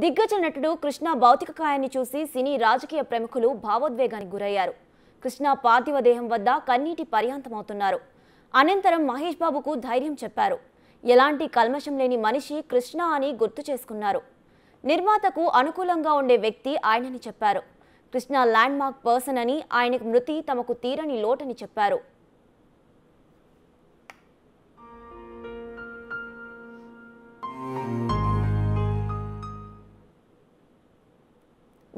దిగ్గజ నటుడు కృష్ణ భౌతిక కాయాన్ని చూసి సినీ రాజకీయ ప్రముఖులు భావోద్వేగానికి గురయ్యారు. కృష్ణ పార్థివ దేహం వద్ద కన్నీటి పర్యాంతమవుతున్నారు. అనంతరం మహేష్ బాబుకు ధైర్యం చెప్పారు. ఎలాంటి కల్మషం లేని మనిషి కృష్ణ అని గుర్తు చేసుకున్నారు. నిర్మాతకు అనుకూలంగా ఉండే వ్యక్తి ఆయనని చెప్పారు. కృష్ణ ల్యాండ్ మార్క్ పర్సన్ అని ఆయనకు మృతి తమకు తీరని లోటని చెప్పారు.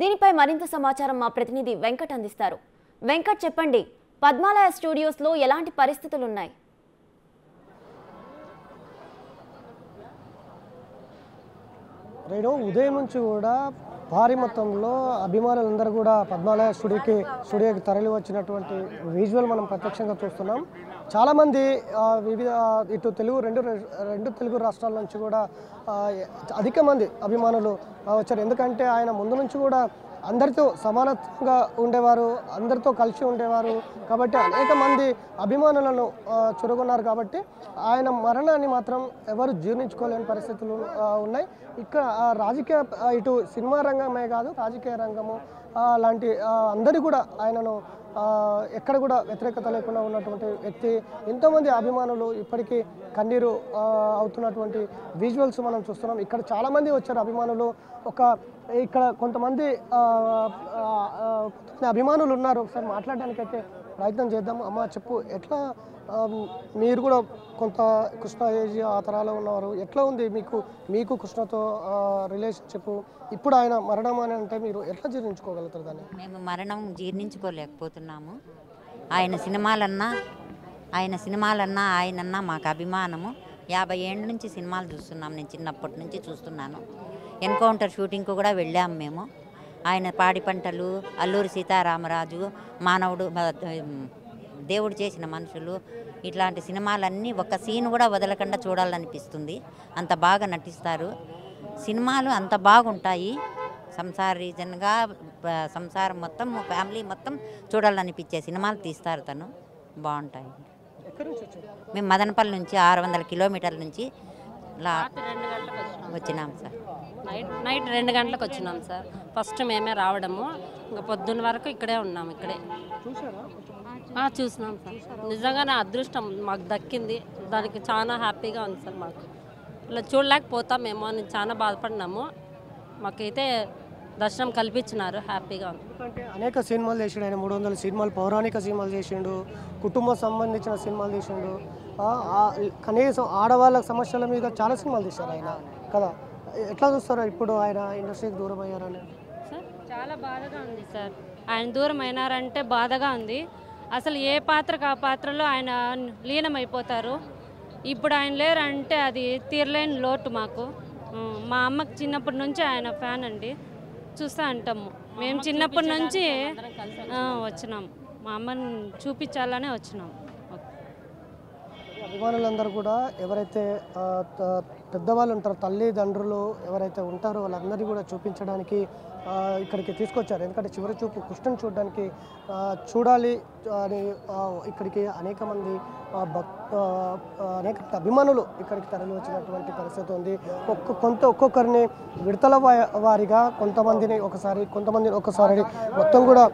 దీనిపై మరింత సమాచారం మా ప్రతినిధి వెంకట్ అందిస్తారు. వెంకట్ చెప్పండి పద్మాలయ స్టూడియోస్లో ఎలాంటి పరిస్థితులు ఉన్నాయి ఉదయం నుంచి కూడా భారీ మొత్తంలో అభిమానులందరూ కూడా పద్మాలయ స్టూడియోకి స్టూడియోకి తరలి వచ్చినటువంటి విజువల్ మనం ప్రత్యక్షంగా చూస్తున్నాం. చాలామంది వివిధ ఇటు తెలుగు రెండు రెండు తెలుగు రాష్ట్రాల నుంచి కూడా అధిక మంది అభిమానులు వచ్చారు. ఎందుకంటే ఆయన ముందు నుంచి కూడా అందరితో సమానంగా ఉండేవారు అందరితో కలిసి ఉండేవారు. కాబట్టి అనేక మంది అభిమానులను ఆ, కాబట్టి ఆయన మరణాన్ని మాత్రం ఎవరు జీర్ణించుకోలేని పరిస్థితులు ఉన్నాయి. ఇక్కడ ఆ, రాజకీయ ఇటు సినిమా రంగమే కాదు రాజకీయ రంగము లాంటి అందరూ కూడా ఆయనను ఎక్కడ కూడా వ్యతిరేకత లేకుండా ఉన్నటువంటి వ్యక్తి ఎంతోమంది అభిమానులు ఇప్పటికీ కన్నీరు అవుతున్నటువంటి విజువల్స్ మనం చూస్తున్నాం. ఇక్కడ చాలామంది వచ్చారు అభిమానులు. ఒక ఇక్కడ కొంతమంది కొంతమంది అభిమానులు ఉన్నారు. ఒకసారి మాట్లాడడానికి అయితే ప్రయత్నం చేద్దాం. అమ్మ చెప్పు ఎట్లా మీరు కూడా కొంత కృష్ణ ఏజ్ ఆ తరాలో ఉన్నారు ఎట్లా ఉంది మీకు మీకు కృష్ణతో రిలేషన్షిప్ ఇప్పుడు ఆయన మరణం అని అంటే మీరు ఎట్లా జీర్ణించుకోగలుగుతారు దాన్ని? మేము మరణం జీర్ణించుకోలేకపోతున్నాము. ఆయన సినిమాలన్నా ఆయన సినిమాలన్నా ఆయనన్నా మాకు అభిమానము. యాభై ఏళ్ళ నుంచి సినిమాలు చూస్తున్నాం. నేను చిన్నప్పటి నుంచి చూస్తున్నాను. ఎన్కౌంటర్ షూటింగ్కు కూడా వెళ్ళాము మేము. ఆయన పాడి పంటలు అల్లూరి సీతారామరాజు మానవుడు దేవుడు చేసిన మనుషులు ఇట్లాంటి సినిమాలన్నీ ఒక సీన్ కూడా వదలకుండా చూడాలనిపిస్తుంది. అంత బాగా నటిస్తారు. సినిమాలు అంత బాగుంటాయి. సంసార రీజన్గా సంసారం మొత్తం ఫ్యామిలీ మొత్తం చూడాలనిపించే సినిమాలు తీస్తారు తను. బాగుంటాయి. మేము మదనపల్లి నుంచి ఆరు వందల కిలోమీటర్ల నుంచి వచ్చినాం సార్. నైట్ నైట్ రెండు గంటలకు వచ్చినాం సార్. ఫస్ట్ మేమే రావడము. ఇంకా పొద్దున్న వరకు ఇక్కడే ఉన్నాం ఇక్కడే. చూసినాం సార్. నిజంగా నా అదృష్టం మాకు దక్కింది. దానికి చాలా హ్యాపీగా ఉంది సార్ మాకు. ఇలా చూడలేకపోతామేమో అని చాలా బాధపడినాము. మాకైతే దర్శనం కల్పించినారు హ్యాపీగా ఉంది. అనేక సినిమాలు చేసిండు ఆయన. మూడు వందల సినిమాలు పౌరాణిక సినిమాలు చేసిండు కుటుంబం సంబంధించిన సినిమాలు చేసిండు. కనీసం ఆడవాళ్ళ సమస్యల మీద చాలా సినిమాలు తీశారు ఆయన. కదా? ఎట్లా చూస్తారో ఇప్పుడు ఆయన ఇండస్ట్రీకి దూరం అయ్యారని? సార్ చాలా బాధగా ఉంది సార్. ఆయన దూరం అయినారంటే బాధగా ఉంది. అసలు ఏ పాత్రకు ఆ పాత్రలో ఆయన లీనమైపోతారు? ఇప్పుడు ఆయన లేరంటే అది తీరలేని లోటు మాకు. మా అమ్మకి చిన్నప్పటి నుంచి ఆయన ఫ్యాన్ అండి. చూస్తూ అంటాము. మేము చిన్నప్పటి నుంచి ఆ, వచ్చినాం. మా అమ్మని చూపించాలనే వచ్చినాం. అభిమానులందరూ కూడా ఎవరైతే పెద్దవాళ్ళు ఉంటారో తల్లిదండ్రులు ఎవరైతే ఉంటారో వాళ్ళందరినీ కూడా చూపించడానికి ఇక్కడికి తీసుకొచ్చారు. ఎందుకంటే చివరి చూపు కృష్ణను చూడడానికి చూడాలి అని ఇక్కడికి అనేక మంది భక్ అనేక అభిమానులు ఇక్కడికి తరలి వచ్చినటువంటి పరిస్థితి ఉంది. ఒక్క కొంత ఒక్కొక్కరిని విడతల వారిగా కొంతమందిని ఒకసారి కొంతమందిని ఒకసారి మొత్తం కూడా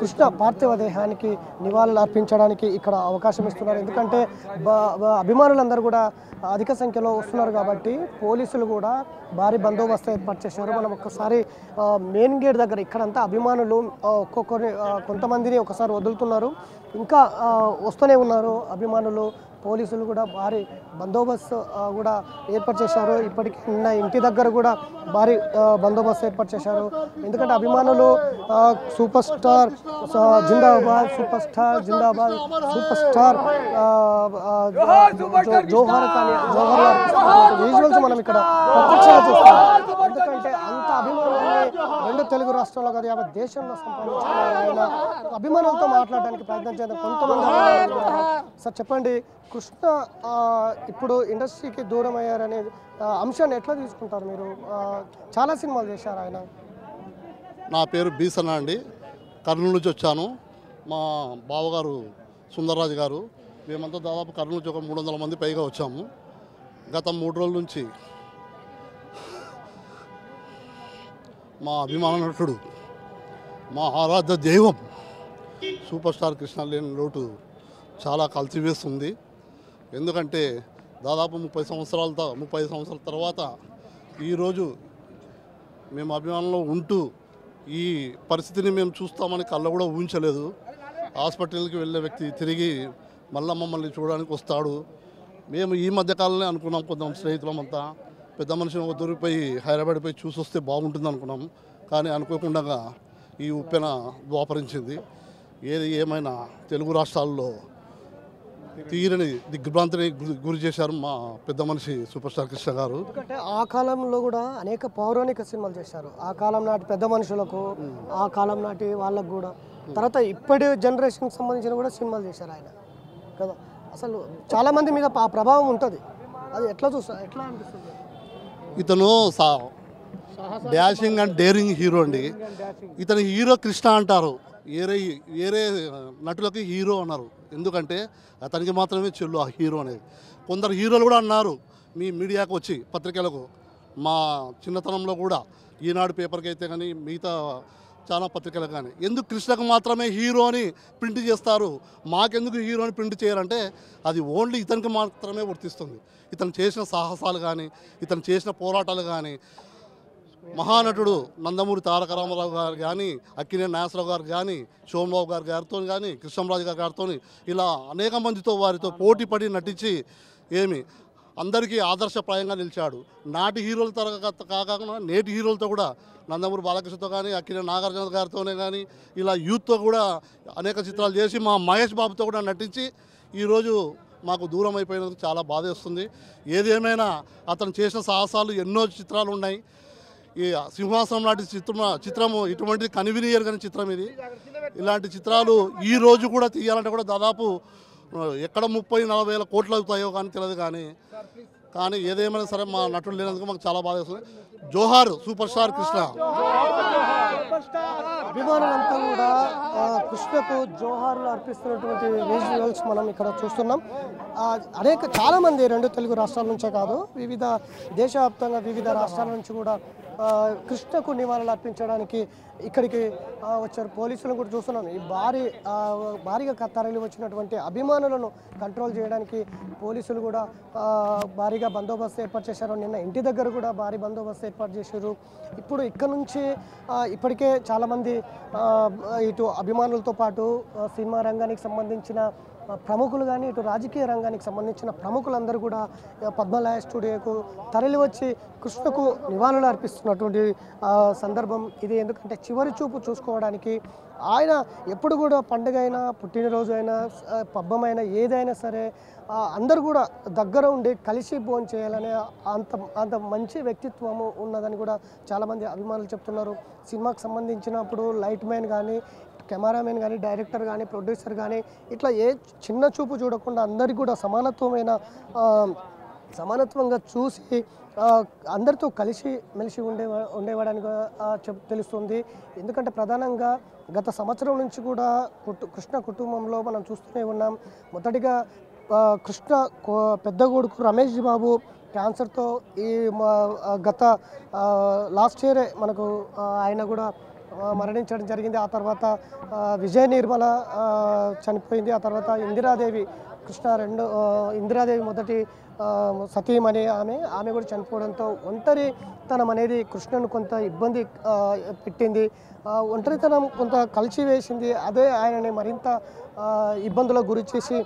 కృష్ణ పార్థివ దేహానికి నివాళులు అర్పించడానికి ఇక్కడ అవకాశం ఇస్తున్నారు. ఎందుకంటే అభిమానులందరూ కూడా అధిక సంఖ్యలో వస్తున్నారు కాబట్టి పోలీసులు కూడా భారీ బందోబస్తు ఏర్పాటు చేశారు. మనం ఒక్కసారి మెయిన్ గేట్ దగ్గర ఇక్కడంతా అభిమానులు ఒక్కొక్కరిని కొంతమందిని ఒకసారి వదులుతున్నారు. ఇంకా వస్తూనే ఉన్నారు అభిమానులు పోలీసులు కూడా భారీ బందోబస్తు కూడా ఏర్పాటు చేశారు. ఇప్పటికీ నిన్న ఇంటి దగ్గర కూడా భారీ బందోబస్తు ఏర్పాటు చేశారు. ఎందుకంటే అభిమానులు సూపర్ స్టార్ జిందాబాద్ సూపర్ స్టార్ జిందాబాద్ సూపర్ స్టార్ జోహార్ కానీ జోహార్ విజువల్స్ మనం ఇక్కడ ప్రత్యక్షంగా చూస్తాం ఎందుకంటే అంత అభిమానుల్ని రెండు తెలుగు రాష్ట్రాల్లో కాదు యాభై దేశంలో సంపాదించిన అభిమానులతో మాట్లాడడానికి ప్రయత్నం చేద్దాం కొంతమంది సార్ చెప్పండి కృష్ణ ఇప్పుడు ఇండస్ట్రీకి దూరం అయ్యారనే అంశాన్ని ఎట్లా తీసుకుంటారు మీరు? చాలా సినిమాలు చేశారు ఆయన. నా పేరు బీసన్న అండి. కర్నూలు నుంచి వచ్చాను. మా బావగారు సుందర్రాజు గారు. మేమంతా దాదాపు కర్నూలు నుంచి ఒక మూడు వందల మంది పైగా వచ్చాము. గత మూడు రోజుల నుంచి మా అభిమాన నటుడు మా ఆరాధ్య దైవం సూపర్ స్టార్ కృష్ణ లేని లోటు చాలా కలిసివేస్తుంది. ఎందుకంటే దాదాపు ముప్పై సంవత్సరాల ముప్పై సంవత్సరాల తర్వాత ఈరోజు మేము అభిమానంలో ఉంటూ ఈ పరిస్థితిని మేము చూస్తామని కళ్ళ కూడా ఊహించలేదు. హాస్పిటల్కి వెళ్ళే వ్యక్తి తిరిగి మళ్ళా మమ్మల్ని చూడడానికి వస్తాడు. మేము ఈ మధ్యకాలంలో అనుకున్నాం కొంచెం స్నేహితులమంతా. పెద్ద మనిషిని ఒక దొరికిపోయి హైదరాబాద్ పోయి చూసి వస్తే బాగుంటుంది అనుకున్నాం కానీ అనుకోకుండా ఈ ఉప్పెన ద్వాపరించింది ఏది ఏమైనా తెలుగు రాష్ట్రాల్లో తీరని దిగ్భ్రాంతిని గురి- చేశారు మా పెద్ద మనిషి సూపర్ స్టార్ కృష్ణ గారు. ఎందుకంటే ఆ కాలంలో కూడా అనేక పౌరాణిక సినిమాలు చేశారు. ఆ కాలం నాటి పెద్ద మనుషులకు ఆ కాలం నాటి వాళ్ళకు కూడా. తర్వాత ఇప్పటి జనరేషన్కి సంబంధించిన కూడా సినిమాలు చేశారు ఆయన. కదా? అసలు చాలా మంది మీద ఆ ప్రభావం ఉంటుంది. అది ఎట్లా చూస్తా ఎట్లా అనిపిస్తుంది? ఇతను so dashing and daring hero అండి. ఇతని హీరో కృష్ణ అంటారు. వేరే వేరే నటులకి హీరో అన్నారు. ఎందుకంటే అతనికి మాత్రమే చెల్లు ఆ హీరో అనేది. కొందరు హీరోలు కూడా అన్నారు మీ మీడియాకు వచ్చి పత్రికలకు. మా చిన్నతనంలో కూడా ఈనాడు పేపర్కి అయితే కానీ మిగతా చాలా పత్రికలు కానీ. ఎందుకు కృష్ణకు మాత్రమే హీరో అని ప్రింట్ చేస్తారు? మాకెందుకు హీరో అని ప్రింట్ చేయరంటే అది ఓన్లీ ఇతనికి మాత్రమే వర్తిస్తుంది. ఇతను చేసిన సాహసాలు కానీ ఇతను చేసిన పోరాటాలు కానీ మహానటుడు నందమూరి తారక రామారావు గారు కానీ అక్కినే నాసరావు గారు కానీ సోమరావు గారి గారితో కానీ కృష్ణరాజు గారి గారితో ఇలా అనేక మందితో వారితో పోటీ పడి నటించి ఏమి అందరికీ ఆదర్శప్రాయంగా నిలిచాడు. నాటి హీరోల తరగ కాకుండా నేటి హీరోలతో కూడా నందమూరి బాలకృష్ణతో కానీ అక్కినే నాగార్జున గారితోనే కానీ ఇలా యూత్తో కూడా అనేక చిత్రాలు చేసి మా మహేష్ బాబుతో కూడా నటించి ఈరోజు మాకు దూరం అయిపోయినందుకు చాలా బాధేస్తుంది ఏదేమైనా అతను చేసిన సాహసాలు ఎన్నో చిత్రాలు ఉన్నాయి. ఈ సింహాసనం లాంటి చిత్రం చిత్రము ఇటువంటిది కనివినియర్ కానీ చిత్రం ఇది. ఇలాంటి చిత్రాలు ఈ రోజు కూడా తీయాలంటే కూడా దాదాపు ఎక్కడ ముప్పై నలభై వేల కోట్లు అవుతాయో కానీ తెలియదు కానీ కానీ ఏదేమైనా సరే మా నటుడు లేనందుకు మాకు చాలా బాధ వేస్తుంది. జోహార్ సూపర్ స్టార్ కృష్ణ. అభిమానులంతా కూడా ఆ, కృష్ణకు జోహార్లు అర్పిస్తున్నటువంటి విజువల్స్ మనం ఇక్కడ చూస్తున్నాం. అనేక చాలామంది రెండు తెలుగు రాష్ట్రాల నుంచే కాదు వివిధ దేశవ్యాప్తంగా వివిధ రాష్ట్రాల నుంచి కూడా కృష్ణకు నివాళులు అర్పించడానికి ఇక్కడికి వచ్చారు. పోలీసులను కూడా చూస్తున్నాం. ఈ భారీ భారీగా క- తరలి వచ్చినటువంటి అభిమానులను కంట్రోల్ చేయడానికి పోలీసులు కూడా భారీగా బందోబస్తు ఏర్పాటు చేశారు. నిన్న ఇంటి దగ్గర కూడా భారీ బందోబస్తు ఏర్పాటు చేశారు. ఇప్పుడు ఇక్కడ నుంచి ఇప్పటికే చాలామంది ఇటు అభిమానులతో పాటు సినిమా రంగానికి సంబంధించిన ప్రముఖులు కానీ ఇటు రాజకీయ రంగానికి సంబంధించిన ప్రముఖులందరూ కూడా పద్మలాయ పద్మలయ స్టూడియోకు తరలి వచ్చి కృష్ణకు నివాళులు అర్పిస్తున్నటువంటి సందర్భం ఇది. ఎందుకంటే చివరి చూపు చూసుకోవడానికి ఆయన ఎప్పుడు కూడా పండుగ అయినా పుట్టినరోజు అయినా పబ్బమైనా ఏదైనా సరే అందరు అందరూ కూడా దగ్గర ఉండి కలిసి భోజనం చేయాలనే అంత అంత మంచి వ్యక్తిత్వము ఉన్నదని కూడా చాలామంది అభిమానులు చెప్తున్నారు. సినిమాకు సంబంధించినప్పుడు లైట్ మ్యాన్ కానీ కెమెరామెన్ కానీ డైరెక్టర్ కానీ ప్రొడ్యూసర్ కానీ ఇట్లా ఏ చిన్న చూపు చూడకుండా అందరికీ కూడా సమానత్వమైన సమానత్వంగా చూసి అందరితో కలిసి మెలిసి ఉండే ఉండేవాడని కూడా, చెప్ తెలుస్తుంది. ఎందుకంటే ప్రధానంగా గత సంవత్సరం నుంచి కూడా కుటు కృష్ణ కుటుంబంలో మనం చూస్తూనే ఉన్నాం. మొదటిగా కృష్ణ కో- పెద్ద కొడుకు రమేష్ బాబు క్యాన్సర్తో ఈ గత లాస్ట్ ఇయరే మనకు ఆయన కూడా మరణించడం జరిగింది. ఆ తర్వాత విజయ నిర్మల చనిపోయింది. ఆ తర్వాత ఇందిరాదేవి కృష్ణ రెండు ఇందిరాదేవి మొదటి సతీం అనే ఆమె ఆమె కూడా చనిపోవడంతో ఒంటరితనం అనేది కృష్ణను కొంత ఇబ్బంది పెట్టింది. ఆ, ఒంటరితనం కొంత కలిసి వేసింది అదే ఆయనని మరింత ఇబ్బందులకు గురి చేసి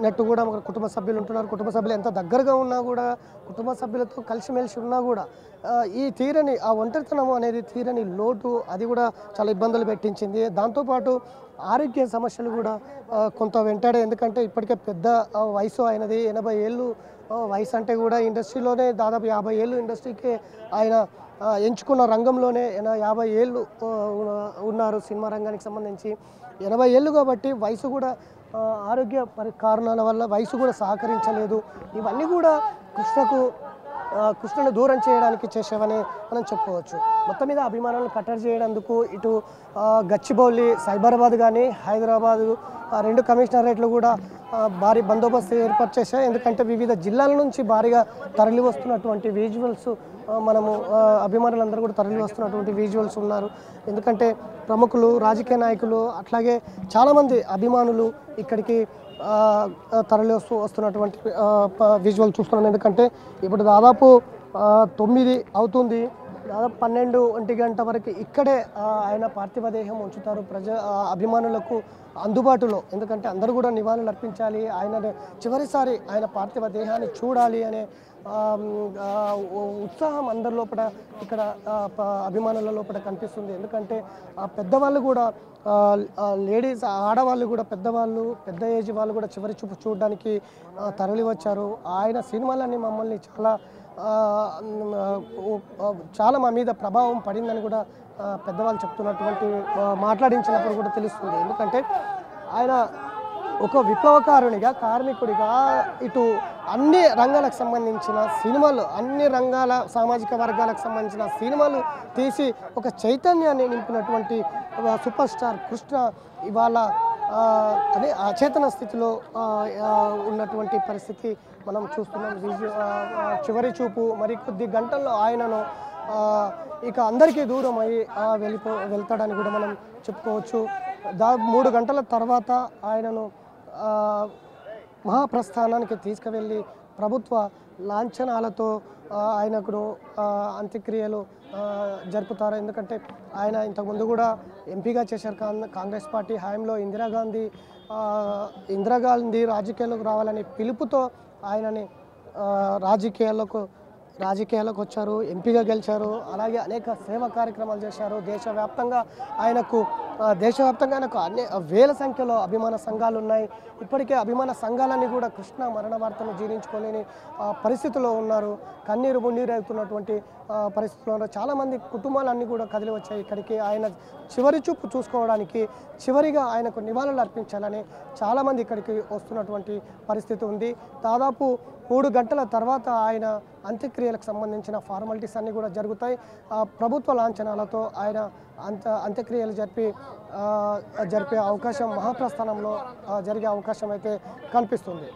నెట్టు కూడా మన కుటుంబ సభ్యులు ఉంటున్నారు. కుటుంబ సభ్యులు ఎంత దగ్గరగా ఉన్నా కూడా కుటుంబ సభ్యులతో కలిసిమెలిసి ఉన్నా కూడా ఈ తీరని ఆ ఒంటరితనం అనేది తీరని లోటు అది కూడా చాలా ఇబ్బందులు పెట్టించింది. దాంతోపాటు ఆరోగ్య సమస్యలు కూడా కొంత వెంటాడే ఎందుకంటే ఇప్పటికే పెద్ద వయసు అయినది ఎనభై ఏళ్ళు వయసు అంటే కూడా ఇండస్ట్రీలోనే దాదాపు యాభై ఏళ్ళు ఇండస్ట్రీకి ఆయన ఎంచుకున్న రంగంలోనే యాభై ఏళ్ళు ఉన్నారు సినిమా రంగానికి సంబంధించి. ఎనభై ఏళ్ళు కాబట్టి వయసు కూడా ఆరోగ్య పరి కారణాల వల్ల వయసు కూడా సహకరించలేదు. ఇవన్నీ కూడా కృష్ణకు కృష్ణుని దూరం చేయడానికి చేసేవని మనం చెప్పుకోవచ్చు. మొత్తం మీద అభిమానులను కట్టడి చేయడందుకు ఇటు గచ్చిబౌలి సైబరాబాద్ కానీ హైదరాబాద్ ఆ రెండు కమిషనరేట్లు కూడా భారీ బందోబస్తు ఏర్పాటు చేశాయి. ఎందుకంటే వివిధ జిల్లాల నుంచి భారీగా తరలి వస్తున్నటువంటి విజువల్స్ మనము అభిమానులందరూ కూడా తరలి వస్తున్నటువంటి విజువల్స్ ఉన్నారు. ఎందుకంటే ప్రముఖులు రాజకీయ నాయకులు అట్లాగే చాలామంది అభిమానులు ఇక్కడికి తరలి వస్తూ వస్తున్నటువంటి విజువల్ చూస్తున్నాను. ఎందుకంటే ఇప్పుడు దాదాపు తొమ్మిది అవుతుంది. దాదాపు పన్నెండు ఒంటి గంట వరకు ఇక్కడే ఆయన పార్థివ దేహం ఉంచుతారు ప్రజ అభిమానులకు అందుబాటులో. ఎందుకంటే అందరూ కూడా నివాళులు అర్పించాలి ఆయన చివరిసారి ఆయన పార్థివ దేహాన్ని చూడాలి అనే ఉత్సాహం అందరి లోపల ఇక్కడ ప- అభిమానుల లోపల కనిపిస్తుంది. ఎందుకంటే ఆ పెద్దవాళ్ళు కూడా లేడీస్ ఆడవాళ్ళు కూడా పెద్దవాళ్ళు పెద్ద ఏజ్ వాళ్ళు కూడా చివరి చూపు చూడడానికి తరలి వచ్చారు ఆయన సినిమాలన్నీ మమ్మల్ని చాలా చాలా మా మీద ప్రభావం పడిందని కూడా పెద్దవాళ్ళు చెప్తున్నటువంటి మాట్లాడించినప్పుడు కూడా తెలుస్తుంది. ఎందుకంటే ఆయన ఒక విప్లవకారునిగా కార్మికుడిగా ఇటు అన్ని రంగాలకు సంబంధించిన సినిమాలు అన్ని రంగాల సామాజిక వర్గాలకు సంబంధించిన సినిమాలు తీసి ఒక చైతన్యాన్ని నింపినటువంటి సూపర్ స్టార్ కృష్ణ ఇవాళ అదే అచేతన స్థితిలో ఉన్నటువంటి పరిస్థితి మనం చూస్తున్నాం. చివరి చూపు మరి కొద్ది గంటల్లో ఆయనను ఇక అందరికీ దూరం అయ్యి వెళ్ళిపో వెళ్తాడని కూడా మనం చెప్పుకోవచ్చు. దా మూడు గంటల తర్వాత ఆయనను మహాప్రస్థానానికి తీసుకువెళ్ళి ప్రభుత్వ లాంఛనాలతో ఆ, ఆయనకు అంత్యక్రియలు జరుపుతారు. ఎందుకంటే ఆయన ఇంతకుముందు కూడా ఎంపీగా చేశారు. కాంగ్రెస్ పార్టీ హయాంలో ఇందిరాగాంధీ ఇందిరాగాంధీ రాజకీయాల్లోకి రావాలనే పిలుపుతో ఆయనని రాజకీయాలకు రాజకీయాల్లోకి రాజకీయాలకు వచ్చారు. ఎంపీగా గెలిచారు. అలాగే అనేక సేవా కార్యక్రమాలు చేశారు. దేశవ్యాప్తంగా ఆయనకు దేశవ్యాప్తంగా నాకు అన్ని వేల సంఖ్యలో అభిమాన సంఘాలు ఉన్నాయి. ఇప్పటికే అభిమాన సంఘాలన్నీ కూడా కృష్ణ మరణ వార్తను జీర్ణించుకోలేని పరిస్థితుల్లో పరిస్థితిలో ఉన్నారు. కన్నీరు మున్నీరు అవుతున్నటువంటి పరిస్థితుల్లో ఉన్నారు. చాలామంది కుటుంబాలన్నీ కూడా కదిలి వచ్చాయి. ఇక్కడికి ఆయన చివరి చూపు చూసుకోవడానికి చివరిగా ఆయనకు నివాళులు అర్పించాలని చాలామంది ఇక్కడికి వస్తున్నటువంటి పరిస్థితి ఉంది. దాదాపు మూడు గంటల తర్వాత ఆయన అంత్యక్రియలకు సంబంధించిన ఫార్మాలిటీస్ అన్నీ కూడా జరుగుతాయి. ప్రభుత్వ లాంఛనాలతో ఆయన అంత అంత్యక్రియలు జరిపి జరిపే అవకాశం మహాప్రస్థానంలో జరిగే అవకాశం అయితే కనిపిస్తుంది